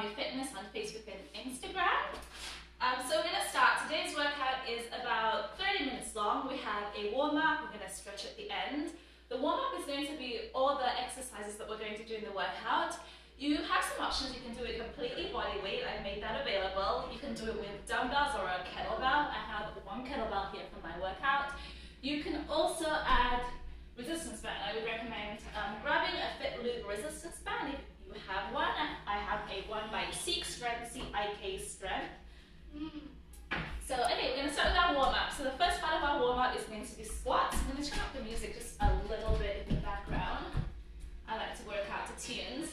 Fitness on Facebook and Instagram. Um, so we're going to start. Today's workout is about 30 minutes long. We have a warm-up, we're going to stretch at the end. The warm-up is going to be all the exercises that we're going to do in the workout. You have some options. You can do it completely body weight. I've made that available. You can do it with dumbbells or a kettlebell. I have one kettlebell here for my workout. You can also add resistance band. I would recommend um, grabbing a FitLube resistance band if have one. I have a 1 by 6 Strength, C-I-K Strength. So okay, we're going to start with our warm-up. So the first part of our warm-up is going to be squats. I'm going to turn up the music just a little bit in the background. I like to work out to tunes.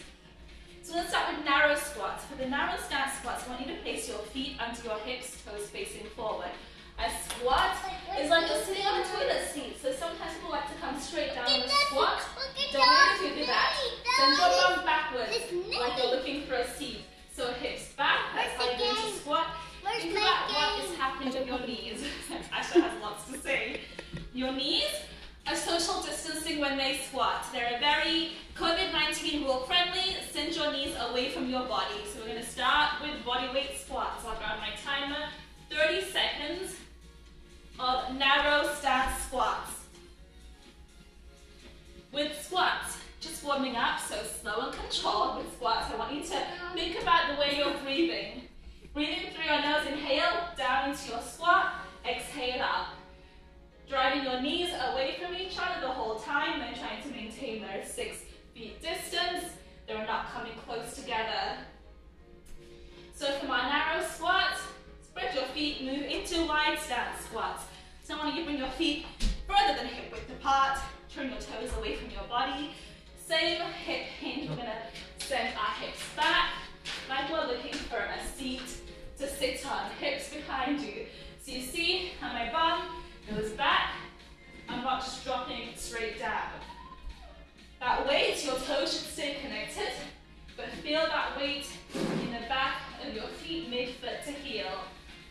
So let's start with narrow squats. For the narrow stance squats, I want you to place your feet under your hips, toes facing forward. A squat is like you're sitting on a toilet seat. So sometimes people like to come straight down in a squat. Don't if you do that. Send your bum backwards, like you're looking for a seat. So hips back, that's how you're going to squat. Think about what is happening with your knees. Asha has lots to say. Your knees are social distancing when they squat. They're very COVID-19 rule friendly. Send your knees away from your body. So we're going to start with body weight squats. I'll grab my timer. 30 seconds of narrow stance squats. With squats, just warming up, so slow and controlled with squats. I want you to think about the way you're breathing. Breathing through your nose, inhale, down into your squat, exhale up. Driving your knees away from each other the whole time, then trying to maintain their six feet distance. They're not coming close together. So from our narrow squat, your feet, move into wide stance squats. So I want you to bring your feet further than hip width apart, turn your toes away from your body. Same hip hinge, we're gonna send our hips back, like we're looking for a seat to sit on, hips behind you. So you see how my bum goes back, I'm not just dropping straight down. That weight, your toes should stay connected, but feel that weight in the back of your feet, mid-foot to heel.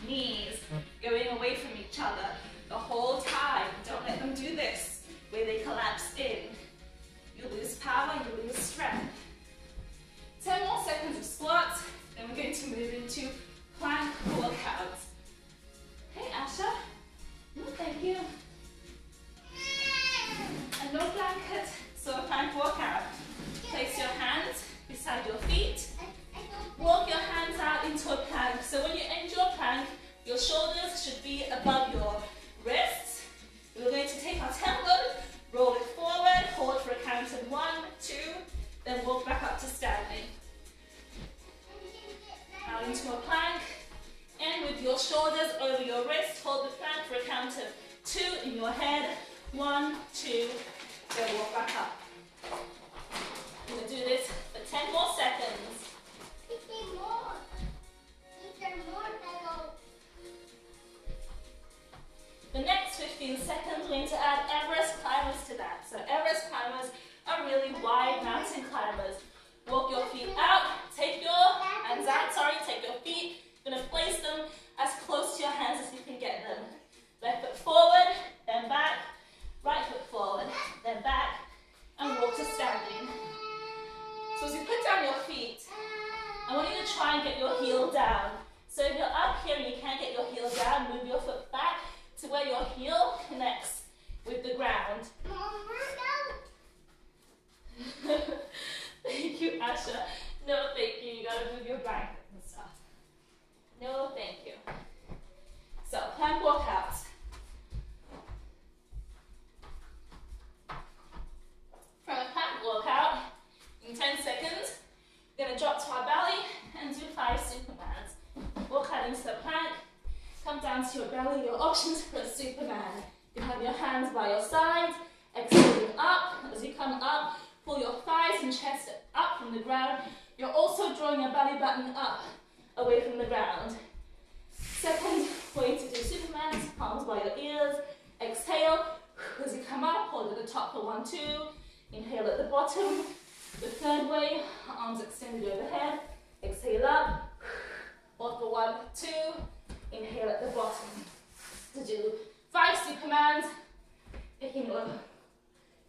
Knees going away from each other the whole time. Don't let them do this, where they collapse in. You lose power, you lose strength. 10 more seconds of squats, then we're going to move into plank walkouts. Hey, Asha. No, thank you. And no blanket, so a plank walkout. Place your hands beside your feet. Walk your hands out into a plank. So when you end your plank, your shoulders should be above your wrists. We're going to take our tempo, roll it forward, hold for a count of one, two, then walk back up to standing. Out into a plank. And with your shoulders over your wrist, hold the plank for a count of two in your head. One, two, then walk back up. Wide mountain climbers. Walk your feet out, take your hands out, sorry, take your feet. You're gonna place them as close to your hands as you can get them. Left foot forward, then back, right foot forward, then back, and walk to standing. So as you put down your feet, I want you to try and get your heel down. So if you're up here and you can't get your heel down, move your foot back to where your heel connects with the ground. thank you, Asha. No, thank you. You gotta move your blanket and stuff. No, thank you. So, plank walkouts. From a plank walkout, in 10 seconds, we're gonna drop to our belly and do five supermans. Walk out into the plank, come down to your belly, your options for a superman. You have your hands by your sides, exhaling up. As you come up, pull your thighs and chest up from the ground. You're also drawing your belly button up, away from the ground. Second way to do superman palms by your ears. Exhale, as you come up, hold at the top for one, two. Inhale at the bottom. The third way, arms extended overhead. Exhale up, hold for one, two. Inhale at the bottom. To do five supermans, picking your,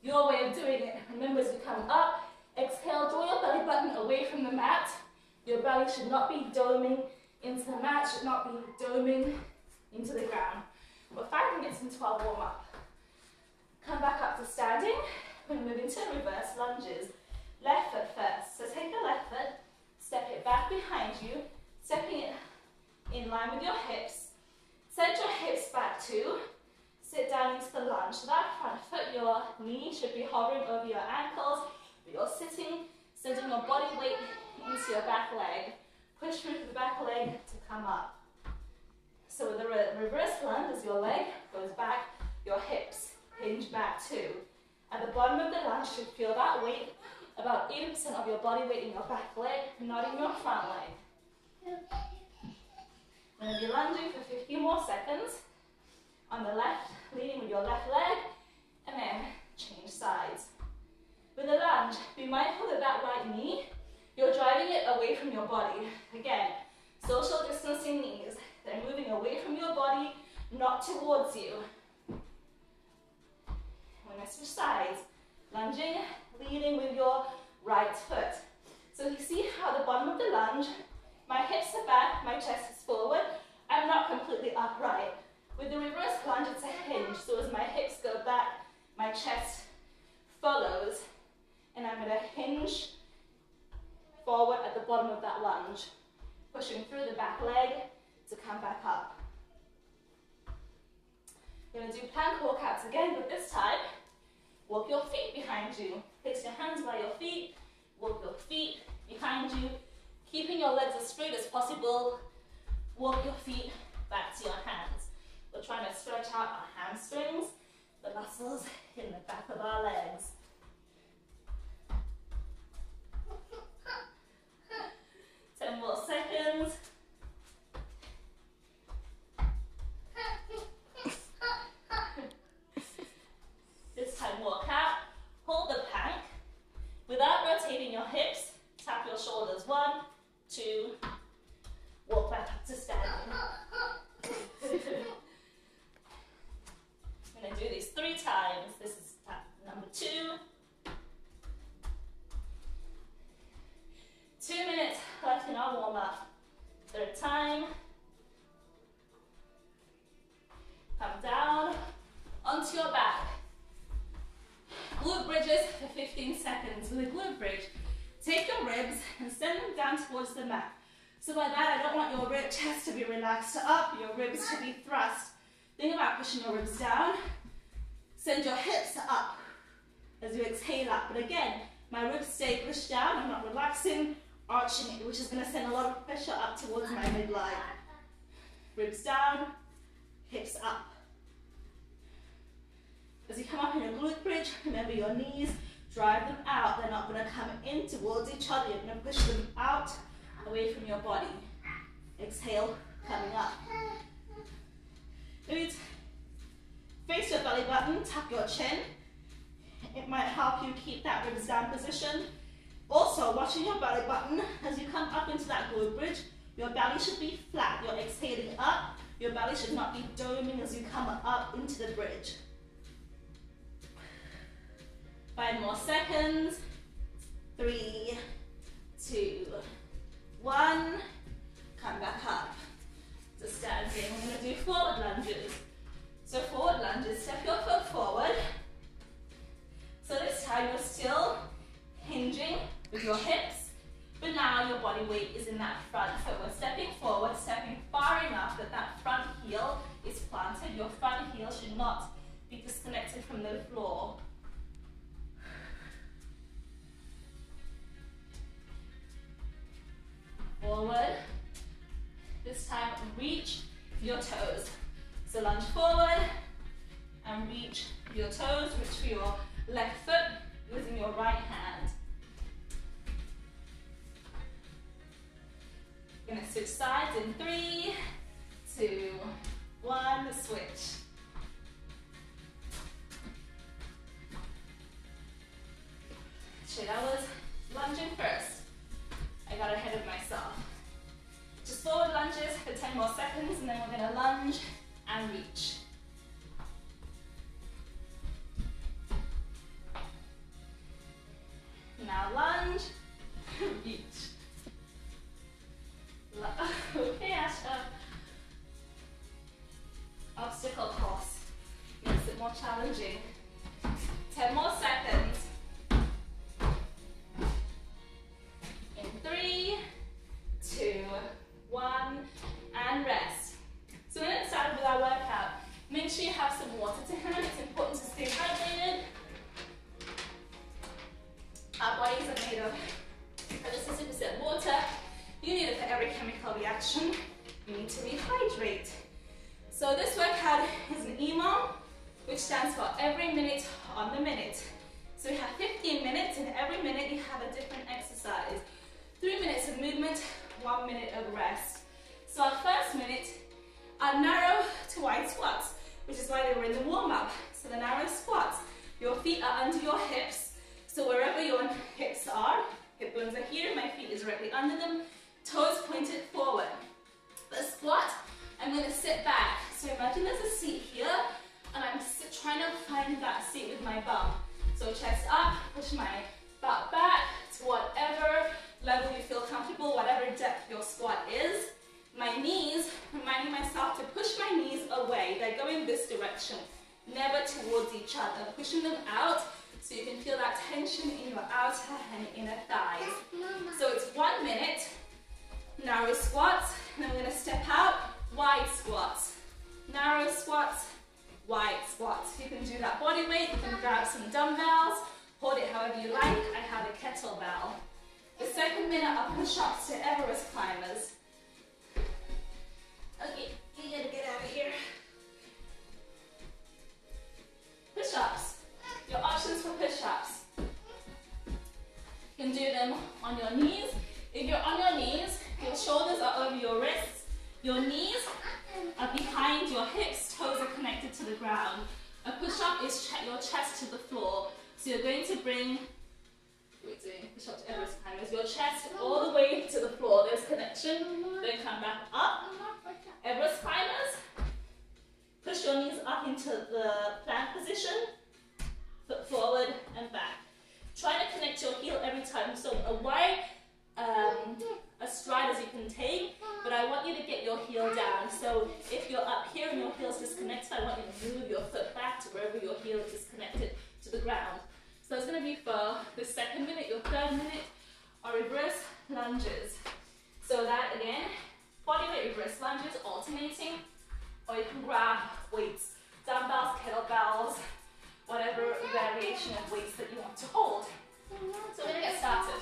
your way of doing it. Remember as you come up, exhale, draw your belly button away from the mat Your belly should not be doming into the mat, should not be doming into the ground. We're five minutes into our warm up. Come back up to standing. We're moving to reverse lunges. Left foot first. So take the left foot, step it back behind you, stepping it in line with your hips. Send your hips back to sit down into the lunge. So that front foot, your knee should be hovering over your ankles, but you're sitting, sending your body weight into your back leg. Push through the back leg to come up. So with the re reverse lunge, as your leg goes back, your hips hinge back too. At the bottom of the lunge, you should feel that weight, about 80% of your body weight in your back leg, not in your front leg. I'm going to be lunging for 15 more seconds. On the left, leaning with your left leg, and then change sides. With a lunge, be mindful that that right knee, you're driving it away from your body. Again, social distancing knees. They're moving away from your body, not towards you. When I switch sides, lunging, leading with your right foot. So you see how the bottom of the lunge, my hips are back, my chest is forward. I'm not completely upright. With the reverse lunge, it's a hinge. So as my hips go back, my chest follows, and I'm going to hinge forward at the bottom of that lunge, pushing through the back leg to come back up. You're going to do plank walkouts again, but this time, walk your feet behind you. Place your hands by your feet, walk your feet behind you, keeping your legs as straight as possible. Walk your feet back to your hands. We're trying to stretch out our hamstrings, the muscles in the back of our legs. Ten more seconds. this time walk out, hold the plank. Without rotating your hips, tap your shoulders. One, two, two. Two minutes left in our warm up. Third time. Come down onto your back. Glute bridges for 15 seconds. With a glute bridge, take your ribs and send them down towards the mat. So by that, I don't want your rib chest to be relaxed up, your ribs to be thrust. Think about pushing your ribs down. Send your hips up as you exhale up. But again, my ribs stay pushed down. I'm not relaxing, arching it, which is going to send a lot of pressure up towards my midline. Ribs down, hips up. As you come up in your glute bridge, remember your knees, drive them out. They're not going to come in towards each other. You're going to push them out away from your body. Exhale, coming up. Good. Face your belly button, tuck your chin. It might help you keep that ribs down position. Also, watching your belly button as you come up into that glute bridge, your belly should be flat. You're exhaling up. Your belly should not be doming as you come up into the bridge. Five more seconds. Three, two, one. Come back up to standing. We're going to do forward lunges. So forward lunges, step your foot forward. So this time you're still hinging with your hips, but now your body weight is in that front foot. We're stepping forward, stepping far enough that that front heel is planted. Your front heel should not be disconnected from the floor. Forward. This time reach your toes. So lunge forward and reach your toes, reach for your left foot using your right hand. Gonna switch sides in three, two, one, switch. Shit, I was lunging first. I got ahead of myself. Just forward lunges for 10 more seconds and then we're gonna lunge and reach. Now lunge, reach. okay, Asha. Obstacle course. Makes it more challenging. 10 more seconds. Reaction. You need to rehydrate. So this workout is an EMOM, which stands for every minute on the minute. So we have 15 minutes, and every minute you have a different exercise. Three minutes of movement, one minute of rest. So our first minute are narrow to wide squats, which is why they were in the warm-up. So the narrow squats, your feet are under your hips. So wherever your hips are, hip bones are here, my feet is directly under them, toes pointed forward. The squat, I'm gonna sit back. So imagine there's a seat here, and I'm trying to find that seat with my bum. So chest up, push my butt back to whatever level you feel comfortable, whatever depth your squat is. My knees, reminding myself to push my knees away. They're going this direction, never towards each other. Pushing them out so you can feel that tension in your outer and inner thighs. So it's one minute, narrow squats, and then we're gonna step out, wide squats. Narrow squats, wide squats. You can do that body weight, you can grab some dumbbells, hold it however you like. I have a kettlebell. The second minute are push-ups to Everest climbers. Okay, you gotta get out of here. Push-ups. Your options for push-ups. You can do them on your knees. If you're on your knees, your shoulders are over your wrists. Your knees are behind your hips, toes are connected to the ground. A push-up is your chest to the floor. So you're going to bring push up to Everest climbers. Your chest all the way to the floor. There's connection. Then come back up. Everest climbers. Push your knees up into the plank position. Foot forward and back. Try to connect your heel every time. So a wide um, a stride as you can take, but I want you to get your heel down. So if you're up here and your heel's disconnected, I want you to move your foot back to wherever your heel is connected to the ground. So it's going to be for the second minute, your third minute, or reverse lunges. So that again, body weight reverse lunges, alternating, or you can grab weights, dumbbells, kettlebells, whatever variation of weights that you want to hold. So we're going to get started.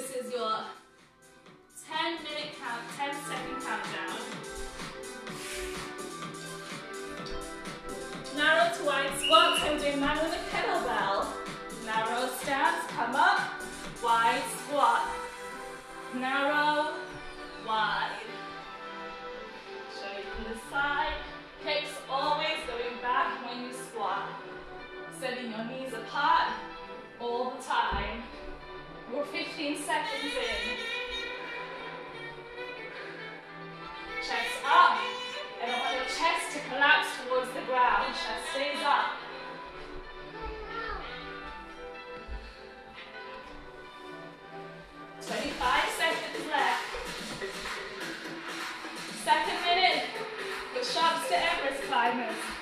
This is your 10 minute count, 10 second countdown. Narrow to wide squats. I'm doing that with a kettlebell. Narrow stance, come up, wide squat. Narrow, wide. Show you from the side. Hips always going back when you squat. Sending your knees apart all the time. We're 15 seconds in. Chest up. And I want your chest to collapse towards the ground. Chest stays up. Twenty-five seconds left. Second minute. Push-ups to Everest climbers.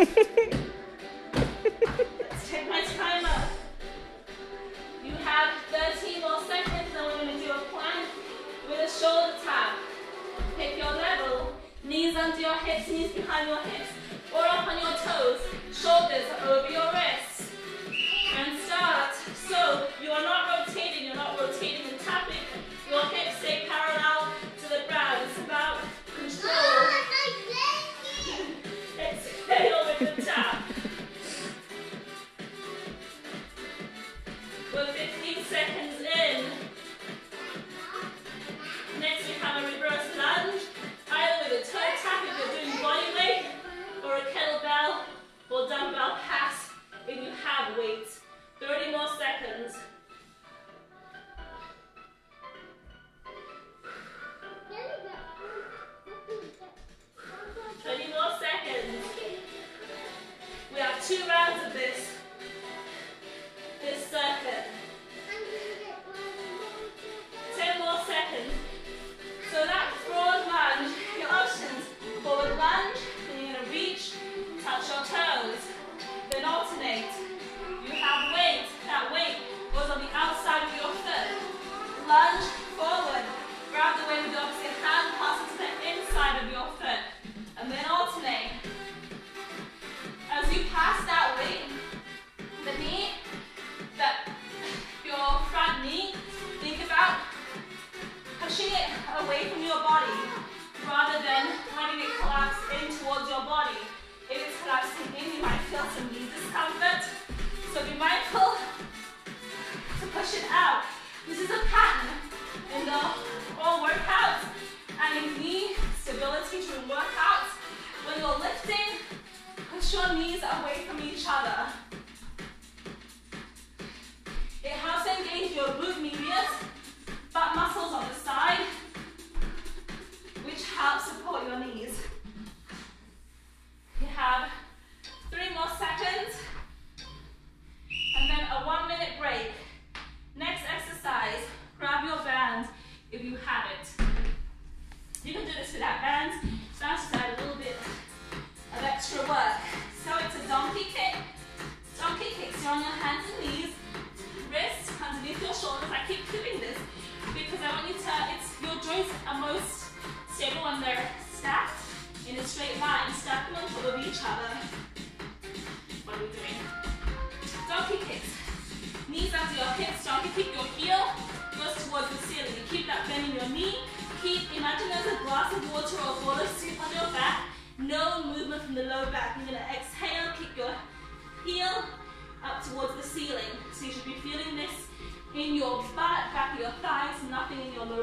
Let's take my time up. You have 13 more seconds, and we're going to do a plank with a shoulder tap. Pick your level. Knees under your hips, knees behind your hips, or up on your toes. Shoulders over your wrists.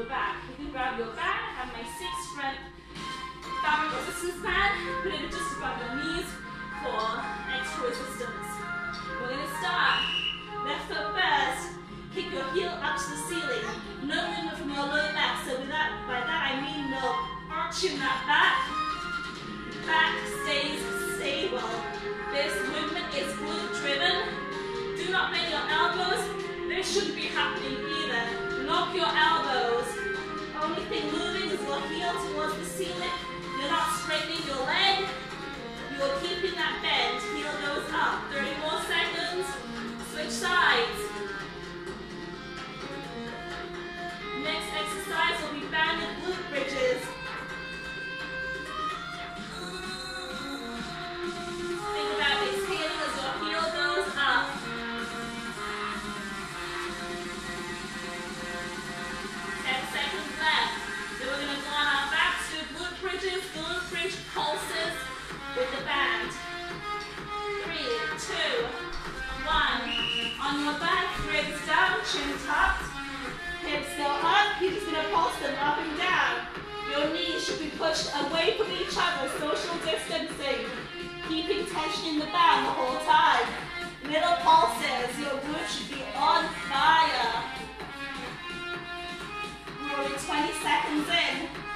back. You can grab your back, have my six front fabric resistance band, put it just above your knees for extra resistance. We're gonna start, left foot first, kick your heel up to the ceiling, no movement from your lower back, so with that, by that I mean no arching that back, back stays stable. This movement is glute driven, do not bend your elbows, this shouldn't be happening either. Lock your elbows. Only thing moving is your heel towards the ceiling. You're not straightening your leg. You're keeping that bend. Heel goes up. 30 more seconds. Switch sides. Next exercise will be banded glute bridges. chin tucked, hips still up, keep gonna pulse them up and down. Your knees should be pushed away from each other, social distancing, keeping tension in the band the whole time. Little pulses, your glutes should be on fire. We're only 20 seconds in.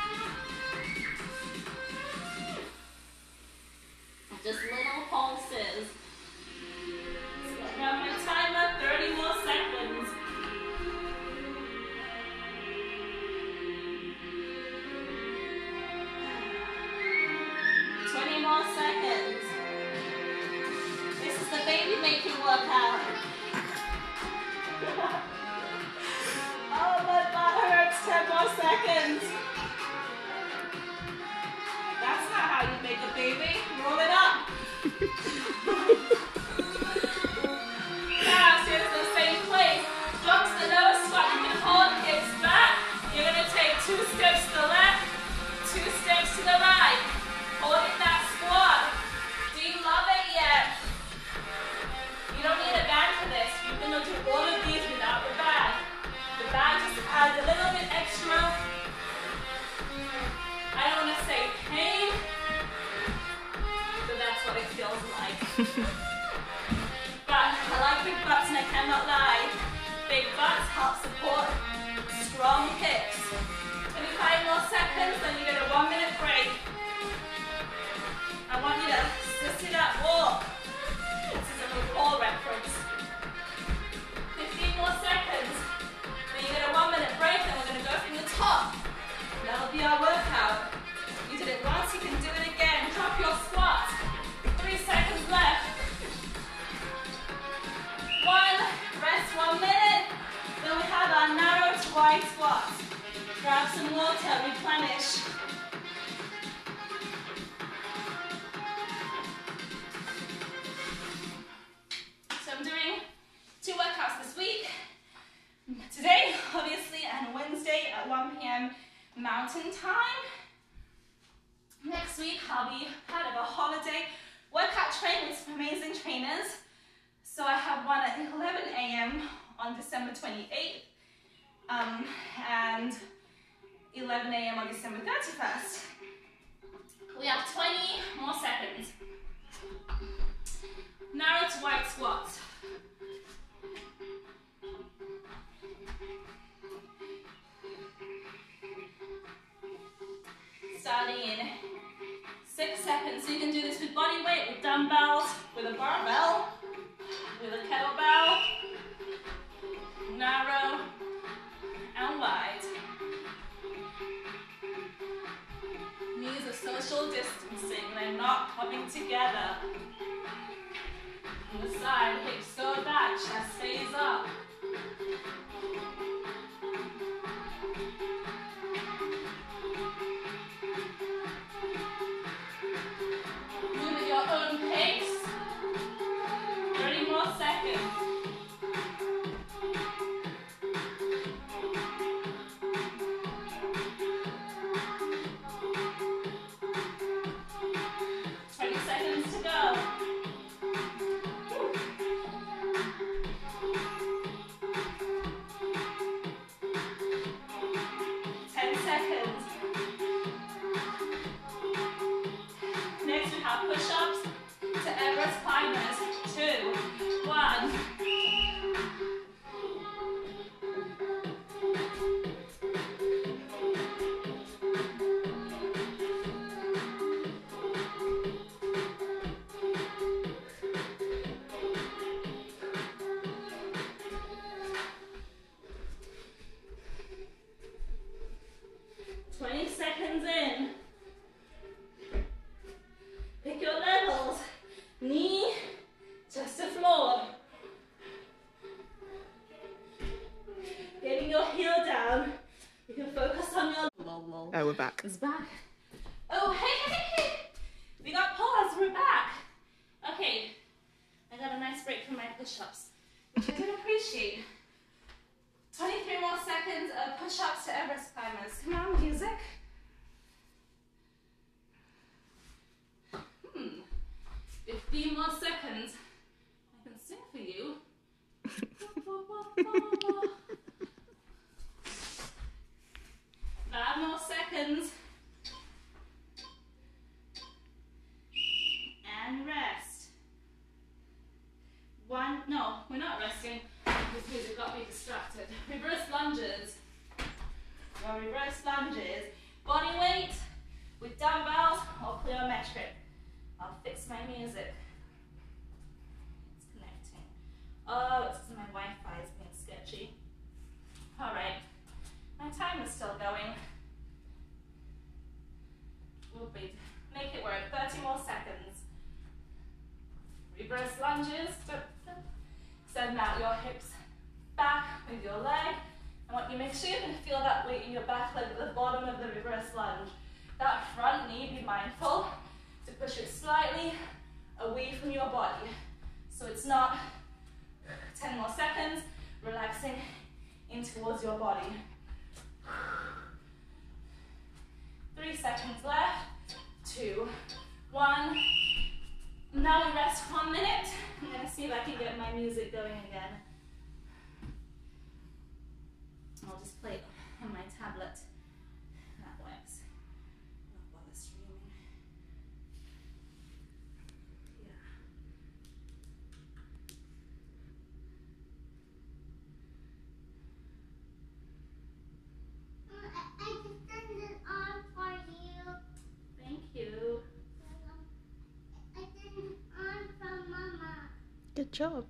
Good job.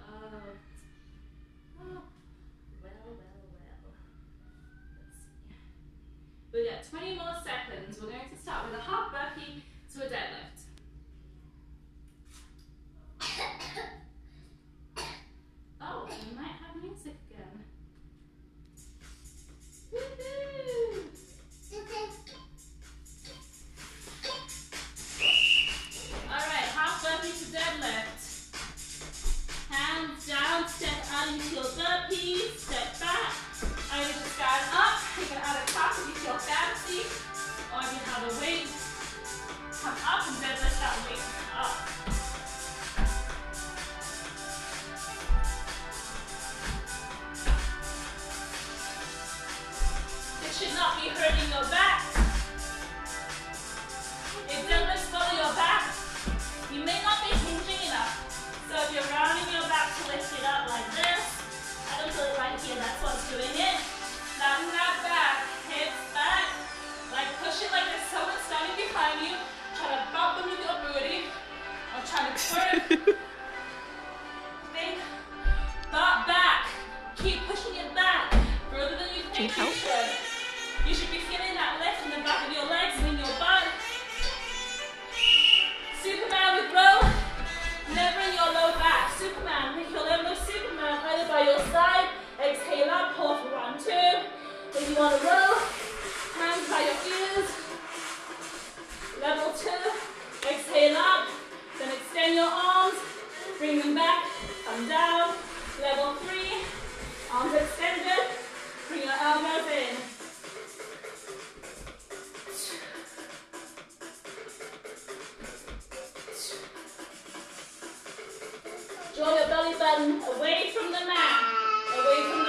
Uh, oh, We've got 20 more seconds. We're going to start with a half burpee to a dead your side. Exhale up, half one, two. If you want to roll, Away from the mat, away from the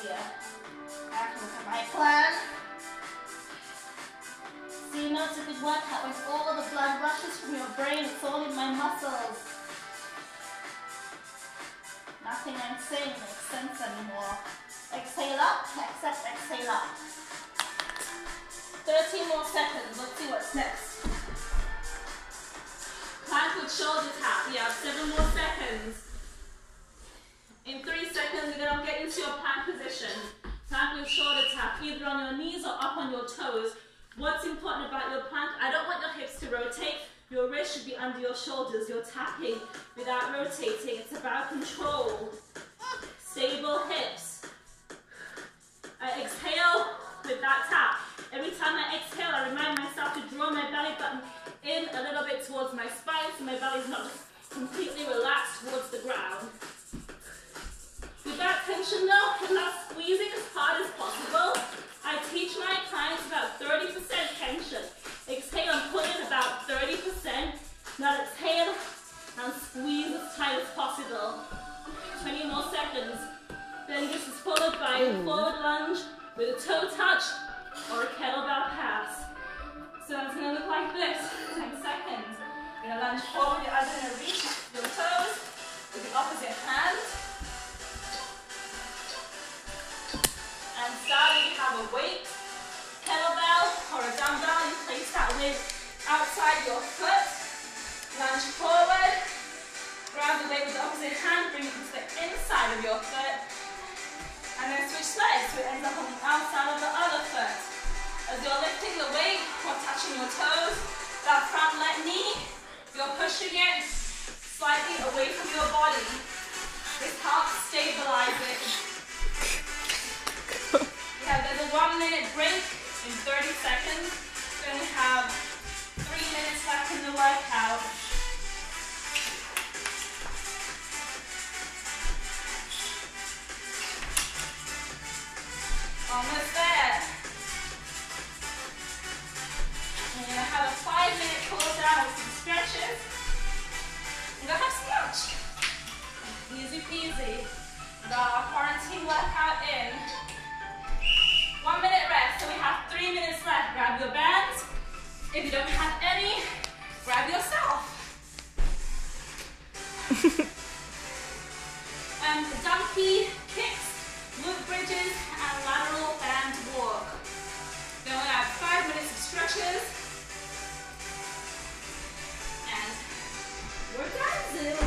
idea. Have at my plan. So you know it's a good workout when all the blood rushes from your brain, it's all in my muscles. Nothing I'm saying makes sense anymore. Exhale up, accept, exhale up. 13 more seconds, let's see what's next. Plank with shoulder tap, yeah, seven more seconds. In three seconds, you're gonna get into your plank position. Plank with shoulder tap, either on your knees or up on your toes. What's important about your plank? I don't want your hips to rotate. Your wrist should be under your shoulders. You're tapping without rotating. It's about control. Stable hips. I exhale with that tap. Every time I exhale, I remind myself to draw my belly button in a little bit towards my spine so my belly's not completely relaxed towards the ground. With that tension though, and not squeezing as hard as possible, I teach my clients about 30% tension. Exhale and pull in about 30%. Now exhale and squeeze as tight as possible. 20 more seconds. Then this is followed by a forward lunge with a toe touch or a kettlebell pass. So it's gonna look like this, 10 seconds. You're gonna lunge forward, you're either gonna reach your toes with the opposite hand. Have a weight, kettlebell or a dumbbell, you place that weight outside your foot. Lunge forward, grab the weight with the opposite hand, bring it to the inside of your foot. And then switch legs, so it ends up on the outside of the other foot. As you're lifting the weight, or touching your toes, that front leg knee, you're pushing it slightly away from your body. This helps stabilize it. One minute break in 30 seconds. Then we have three minutes left in the workout. Almost there. We're gonna have a five minute cool down with some stretches. We're gonna have some lunch. Easy peasy. The quarantine workout in. One minute rest, so we have three minutes left. Grab your bands. If you don't have any, grab yourself. and um, donkey kicks, glute bridges, and lateral band walk. Then we have five minutes of stretches. And we're done.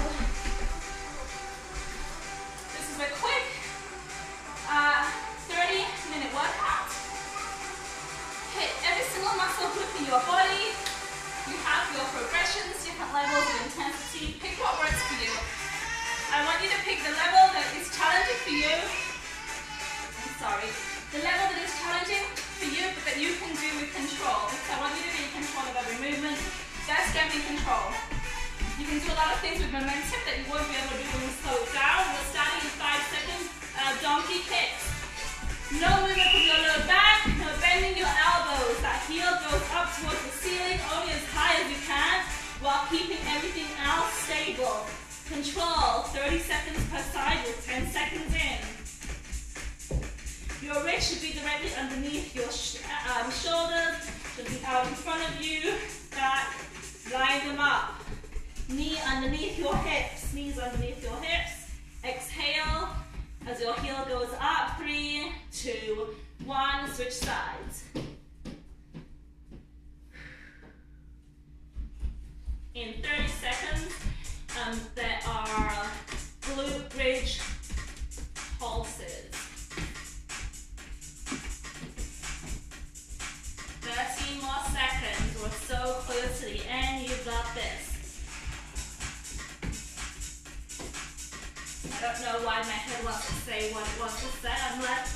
Say what it wants to say unless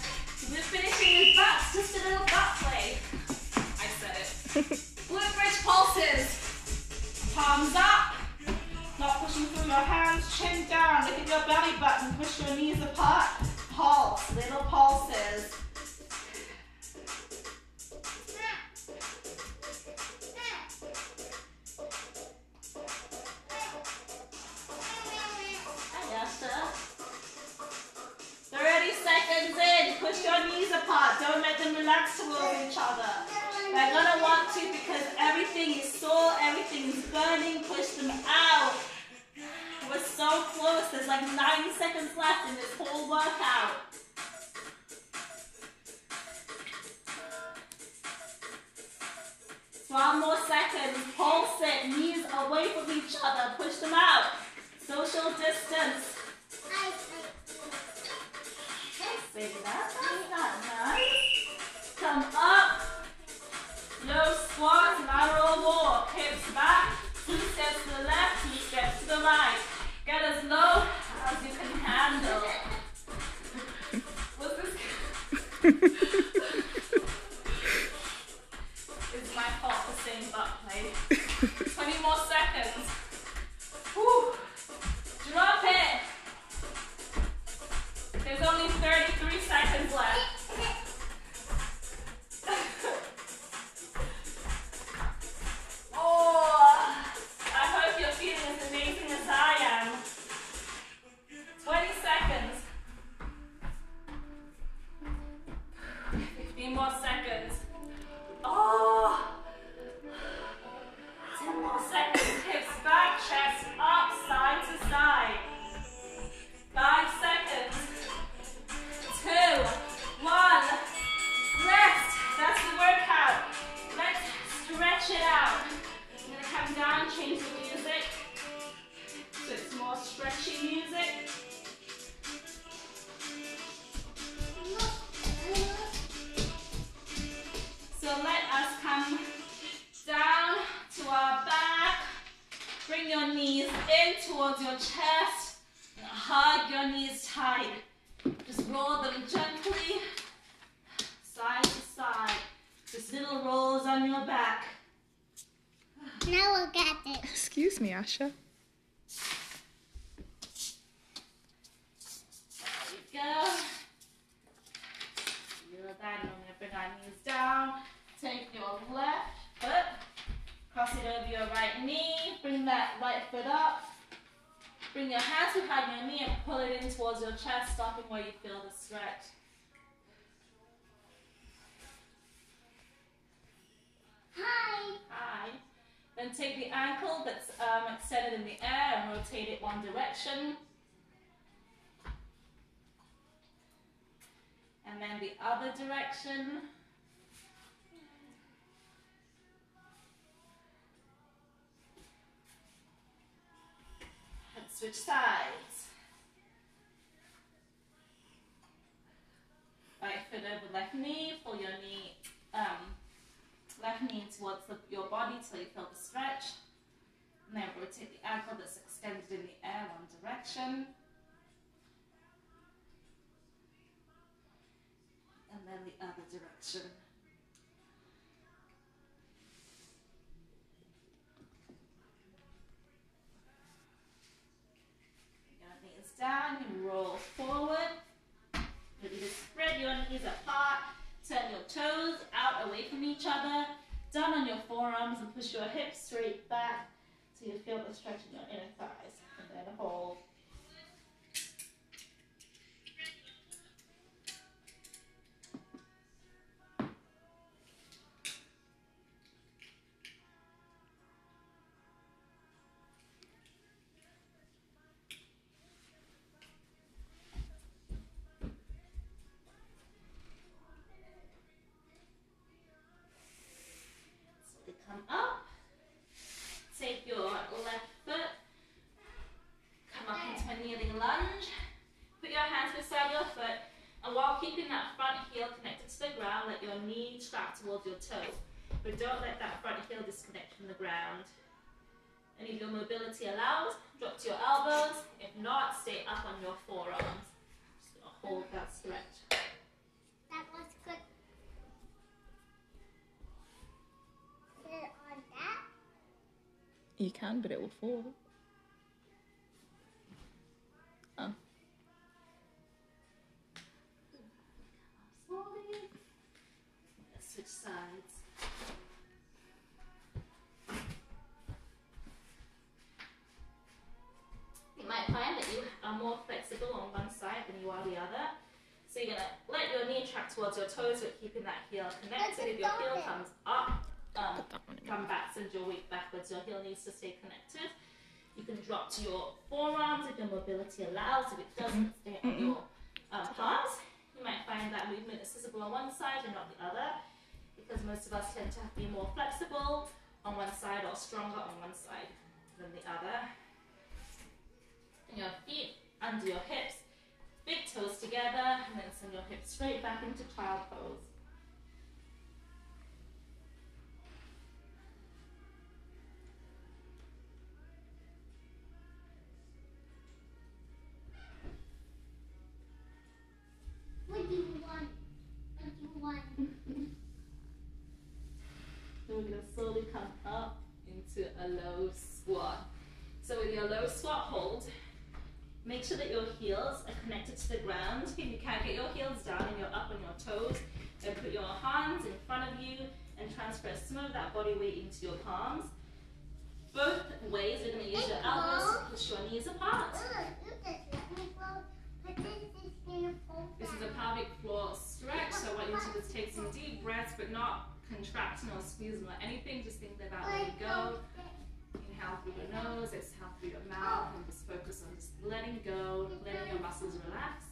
we're finishing with butts. Just a little butt play. I said it. Glute bridge pulses. Palms up. Not pushing through your hands. Chin down. Look at your belly button. Push your knees apart. Pulse. Little pulses. Apart. Don't let them relax towards each other. They're gonna want to because everything is sore, everything is burning. Push them out. We're so close. There's like 90 seconds left in this whole workout. One more second. Pulse it. Knees away from each other. Push them out. Social distance. Baby. That's not. Come up. No squats, lateral walk. Hips back. Two steps to the left, two steps to the right. Get as low as you can handle. What's this? it's my fault for saying butt play. 20 more seconds. Whew. Drop it. There's only 33 seconds left. That's um, extended in the air and rotate it one direction. And then the other direction. And switch sides. Right foot over left knee, pull your knee um, left knee towards the, your body till you feel the stretch. And then rotate the ankle that's extended in the air one direction. And then the other direction. Knees down, you roll forward. Maybe just spread your knees apart. Turn your toes out away from each other. Down on your forearms and push your hips straight back so you feel the stretch in your inner thighs. And then hold. Keeping that front heel connected to the ground, let your knee track towards your toe. But don't let that front heel disconnect from the ground. And if your mobility allows, drop to your elbows. If not, stay up on your forearms. Just gonna hold that stretch. That was good. Sit on that. You can, but it will fall. Oh. Slowly. Let's switch sides. You might find that you are more flexible on one side than you are the other. So you're gonna let your knee track towards your toes, but keeping that heel connected. If your heel comes up, um, Put that one in. come back, send your weight backwards. Your heel needs to stay connected. You can drop to your forearms if your mobility allows. If it doesn't, stay on your um, palms. You might find that movement is visible on one side and not the other, because most of us tend to be more flexible on one side or stronger on one side than the other. And your feet under your hips, big toes together, and then send your hips straight back into child pose. Your low squat hold, make sure that your heels are connected to the ground. If you can't get your heels down and you're up on your toes, then put your hands in front of you and transfer some of that body weight into your palms. Both ways, you're gonna use your elbows to push your knees apart. This is a pelvic floor stretch, so what you want to do is take some deep breaths, but not contracting or squeezing or anything. Just think about letting go. Inhale through your nose, exhale through your mouth, and just focus on just letting go, letting your muscles relax.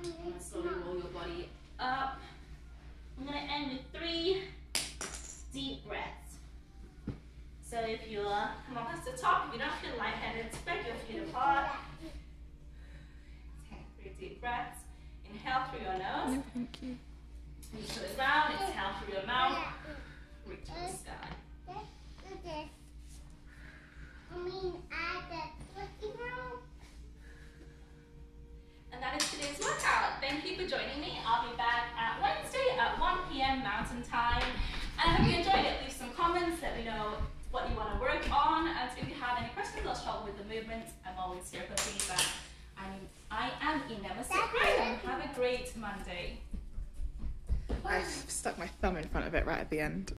And slowly roll your body up. I'm gonna end with three deep breaths. So if you're come up to the top, if you don't feel lightheaded, spread your feet apart. Take three deep breaths. Inhale through your nose, No, thank you. reach to the ground. Exhale through your mouth, reach to the sky. Do mean, at the playground. And that is today's workout. Thank you for joining me. I'll be back at Wednesday at 1 p.m. Mountain Time. And I hope you enjoyed it. Leave some comments. Let me know what you want to work on. And if you have any questions or struggle with the movements, I'm always here for feedback. I'm, I am Inema Cyprian. Have a great Monday. I've stuck my thumb in front of it right at the end.